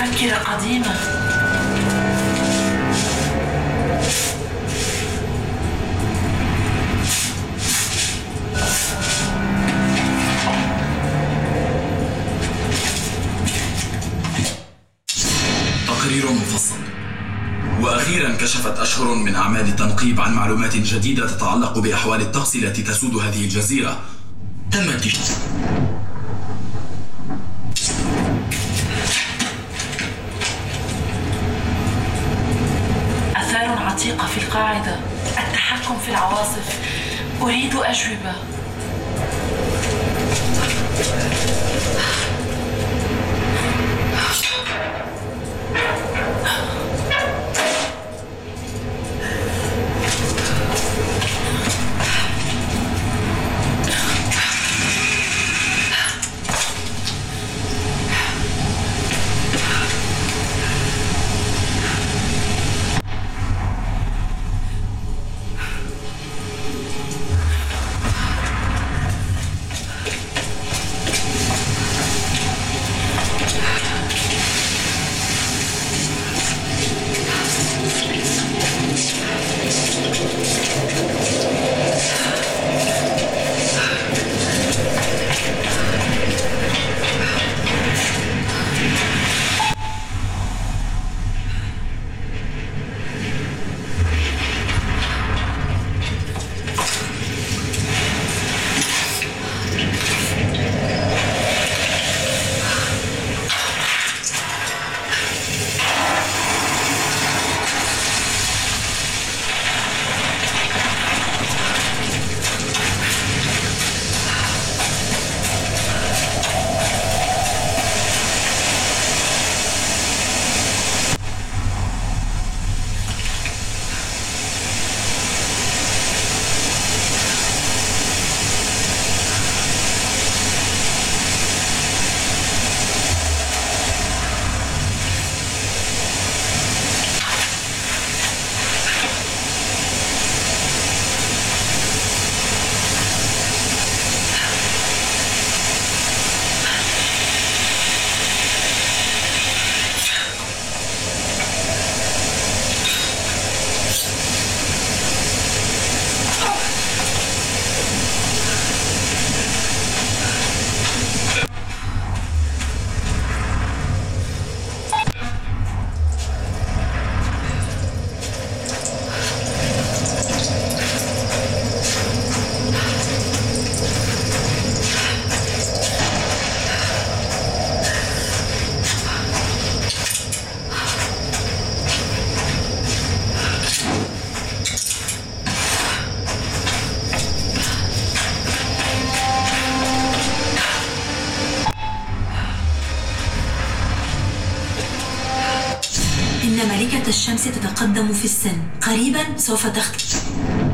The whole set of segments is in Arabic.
مفكرة قديمة تقرير مفصل وأخيرا كشفت أشهر من أعمال التنقيب عن معلومات جديدة تتعلق بأحوال الطقس التي تسود هذه الجزيرة. تم اكتشاف عتيقة في القاعدة. التحكم في العواصف. أريد أجوبة. قريبا سوف تختفي.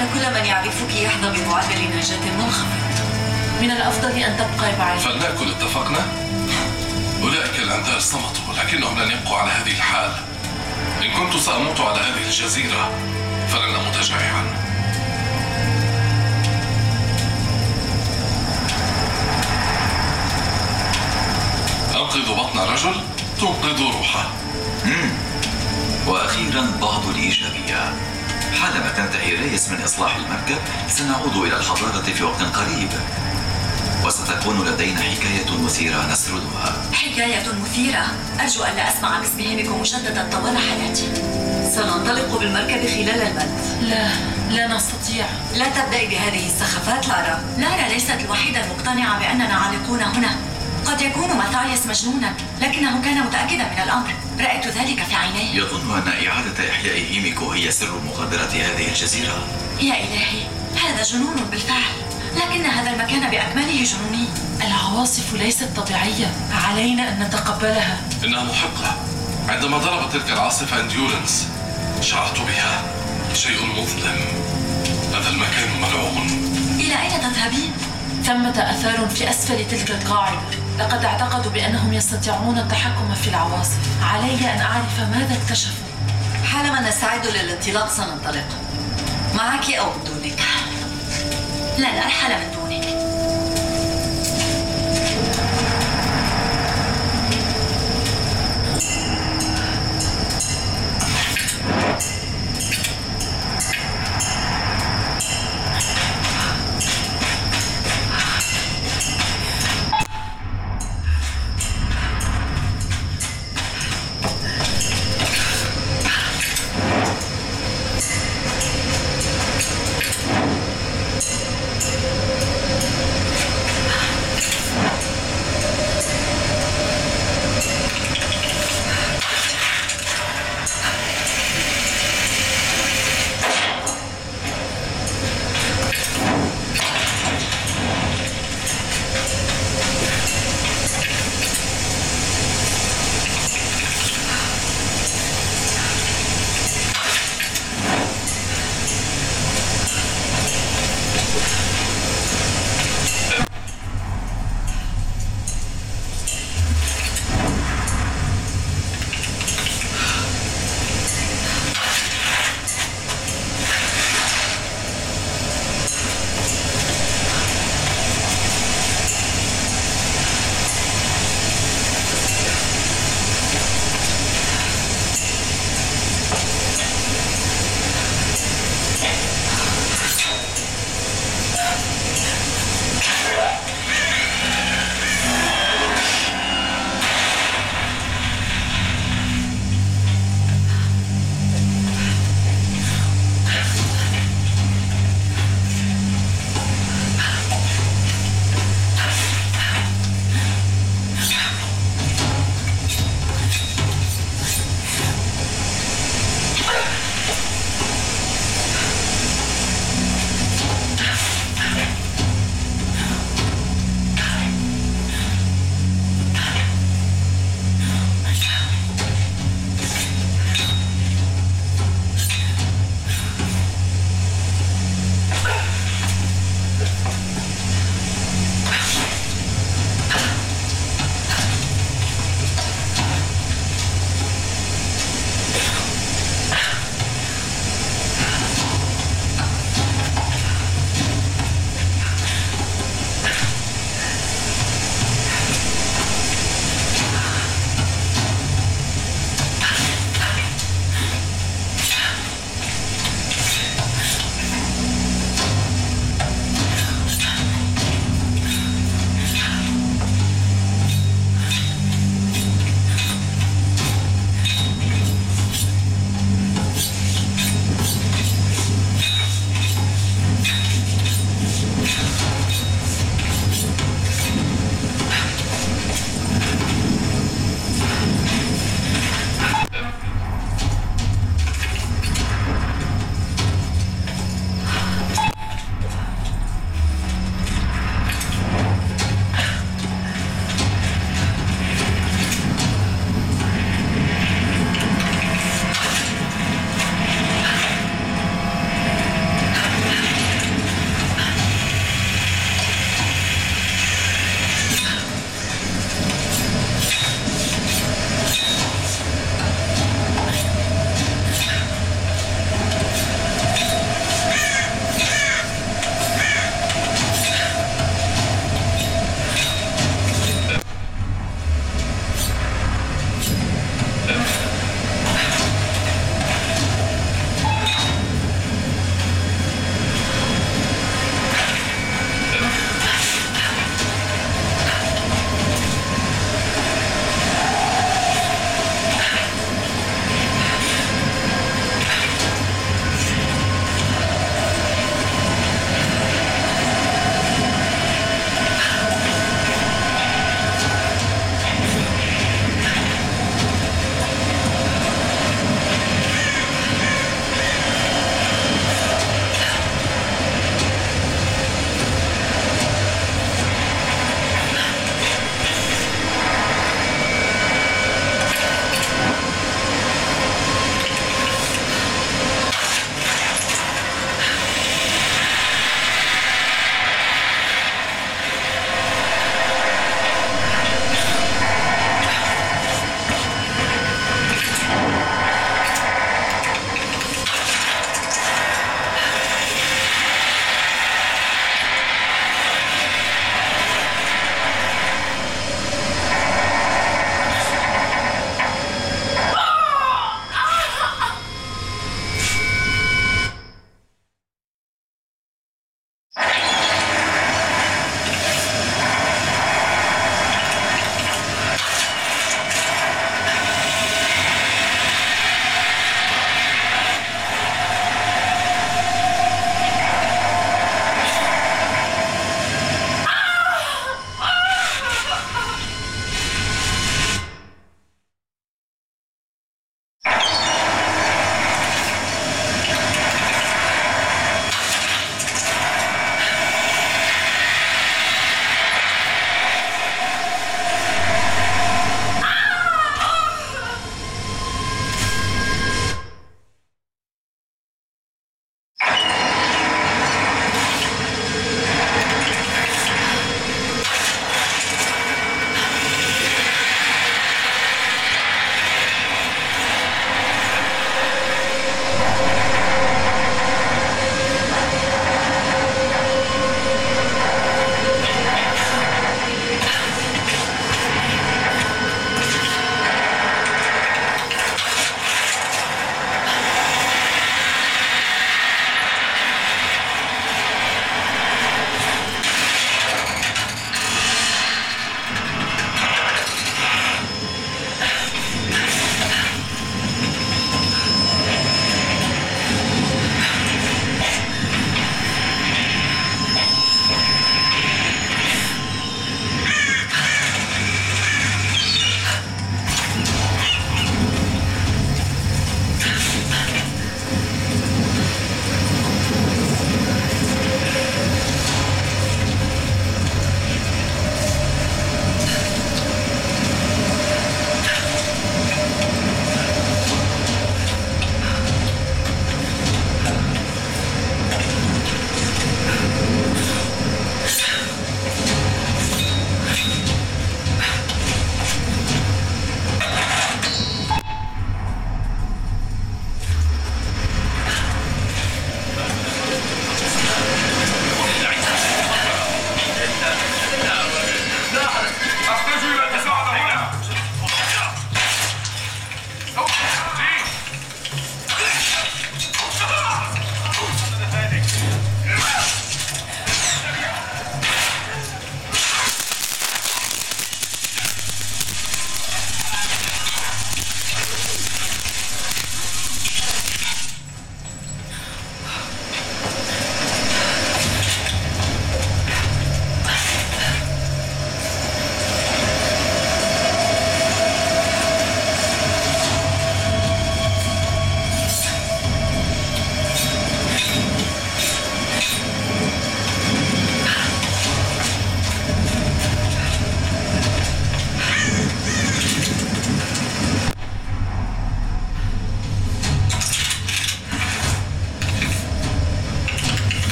أن كل من يعرفك يحظى بمعدل نجاة منخفض من الأفضل أن تبقي بعيد فلنأكل اتفقنا؟ أولئك الأنذار صمتوا لكنهم لن يبقوا على هذه الحال. إن كنت سأموت على هذه الجزيرة فلن أموت جائعا أنقذ بطن رجل تنقذ روحه. وأخيرا بعض الإيجابيات. حالما تنتهي ريس من إصلاح المركب سنعود إلى الحضارة في وقت قريب. وستكون لدينا حكاية مثيرة نسردها. حكاية مثيرة. أرجو أن لا أسمع باسمهمكم مجددا طوال حياتي. سننطلق بالمركب خلال المد. لا لا نستطيع. لا تبدأي بهذه السخافات لارا. لارا ليست الوحيدة المقتنعة بأننا عالقون هنا. قد يكون ماثايس مجنونا لكنه كان متأكدا من الأمر. رأيت ذلك في عينيه. يظن أن إعادة إحياء هيميكو هي سر مغادرة هذه الجزيرة. يا إلهي هذا جنون بالفعل. لكن هذا المكان بأكمله جنوني. العواصف ليست طبيعية. علينا أن نتقبلها. إنها محقة. عندما ضربت تلك العاصفة أنديورنس شعرت بها. شيء مظلم. هذا المكان ملعون. إلى أين تذهبين؟ ثمة آثار في أسفل تلك القاعدة. لقد اعتقدوا بأنهم يستطيعون التحكم في العواصف. علي أن أعرف ماذا اكتشفوا. حالما نستعد للانطلاق سننطلق. معك أو بدونك. لن أرحل من دونك.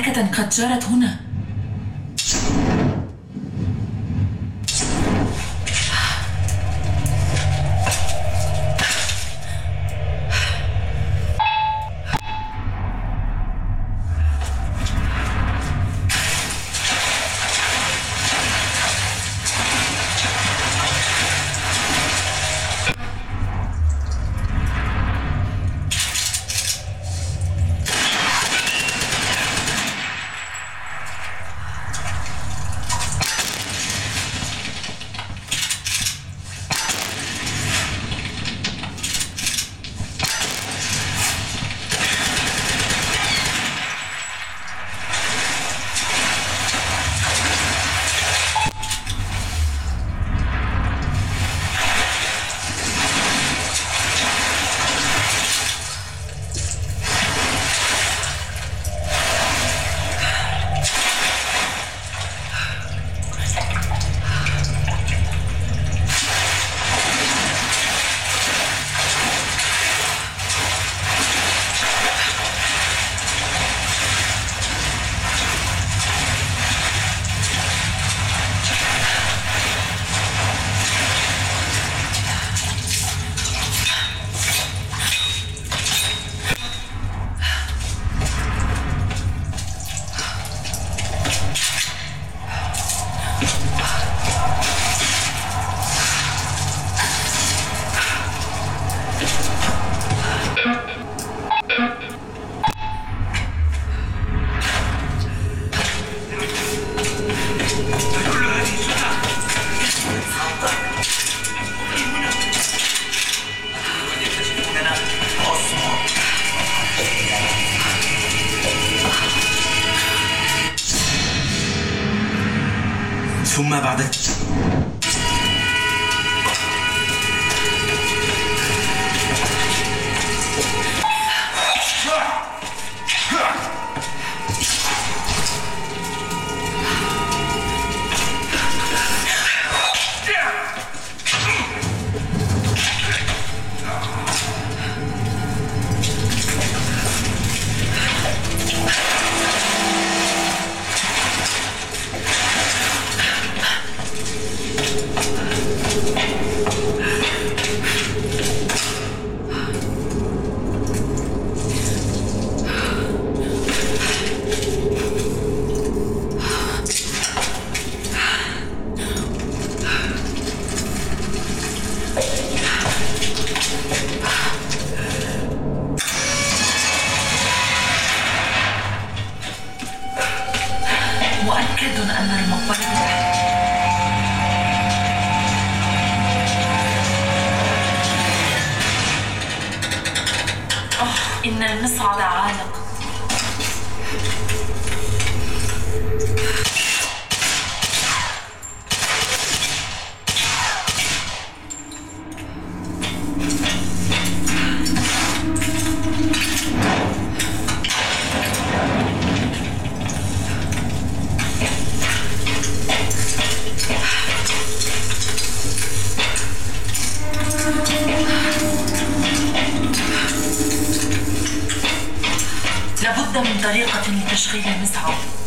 معركة قد جرت هنا؟ ثم بعد schräger Missbrauch.